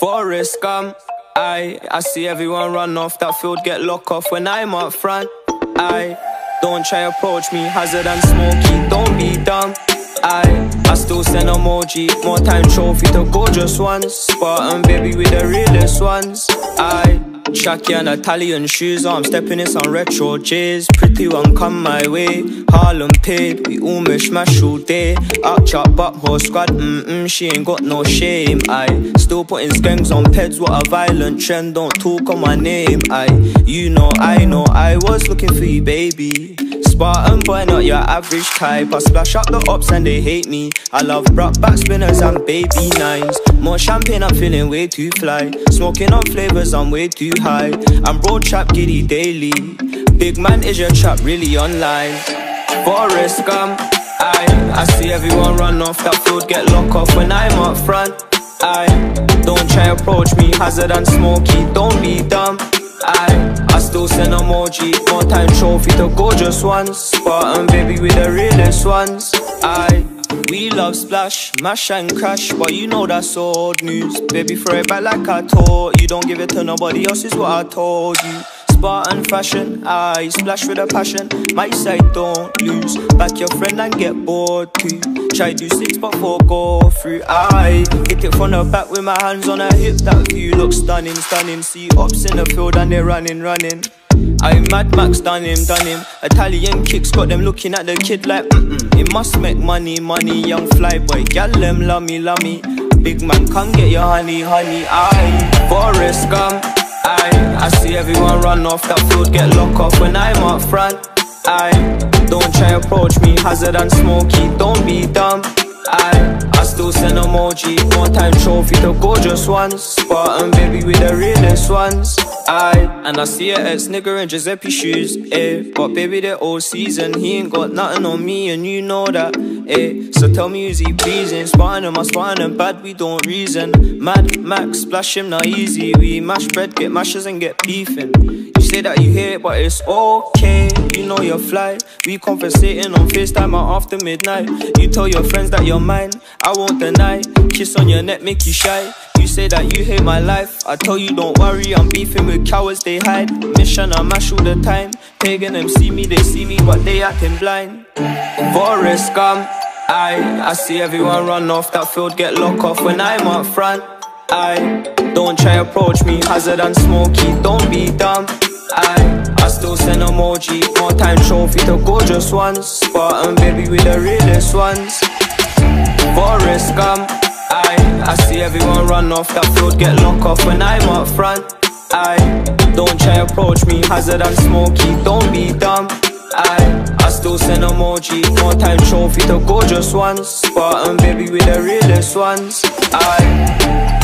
Forrest Gump. I I see everyone run off that field, get locked off when I'm up front. I don't try approach me, hazard and smoky, don't be dumb. I I still send emoji, more time trophy to gorgeous ones. Spartan um, baby with the realest ones. I Shaki and Italian shoes, I'm stepping in some retro J's. Pretty one come my way. Harlem paid, we almost smash all day. Up chop up horse squad, mm mm, she ain't got no shame. I still putting skanks on peds, what a violent trend. Don't talk on my name. I, you know, I know, I was looking for you, baby. Spartan boy, not your average type. I splash up the ups and they hate me. I love rock back spinners and baby nines. More champagne, I'm feeling way too fly. Smoking on flavors, I'm way too high. I'm broad trap giddy daily. Big man, is your trap really online? Forrest Gump. I I see everyone run off that field, get locked off when I'm up front. I don't try approach me, hazard and smoky, don't be dumb. I still send emoji, more time trophy to gorgeous ones. Spartan um, baby with the realest ones. I we love splash, mash and crash, but you know that's old news. Baby, throw it back like I told you. Don't give it to nobody else, is what I told you. Spartan fashion, I splash with a passion. My side don't lose. Back your friend and get bored too. Try do six but four go through. I hit it from the back with my hands on her hip. That view looks stunning, stunning. See ups in the field and they're running, running. I Mad Max done him, done him. Italian kicks got them looking at the kid like, mm mm. It must make money, money, young fly boy. Gal them love me. Big man, come get your honey, honey. I Forrest Gump. I everyone run off that field, get locked off when I'm up front. I don't try approach me, hazard and smoky. Don't be dumb. I I still send emoji, one time trophy to gorgeous ones. Spartan um, baby with the realest ones. I and I see a ex nigga in Giuseppe shoes, eh? But baby, they're all season. He ain't got nothing on me, and you know that, eh? So tell me, is he pleasing? Spartan him, I spartan him bad, we don't reason. Mad Max, splash him, not easy. We mash bread, get mashes, and get beefing. You say that you hate but it's okay. You know you're fly. We conversating on FaceTime after midnight. You tell your friends that you're mine. I won't deny. Kiss on your neck, make you shy. You say that you hate my life. I tell you, don't worry, I'm beefing with cowards, they hide. Mission, I mash all the time. Pagan them see me, they see me, but they acting blind. Forrest Gump. I I see everyone run off that field, get locked off when I'm up front. I don't try approach me, hazard and smoky, don't be dumb. I I still send emoji, more time trophy to gorgeous ones. Spartan baby with the realest ones. Forrest Gump. Everyone run off that field, get locked off when I'm up front. I don't try approach me, hazard and smoky, don't be dumb. I I still send emoji, more time trophy to gorgeous ones. Spartan baby with the realest ones. I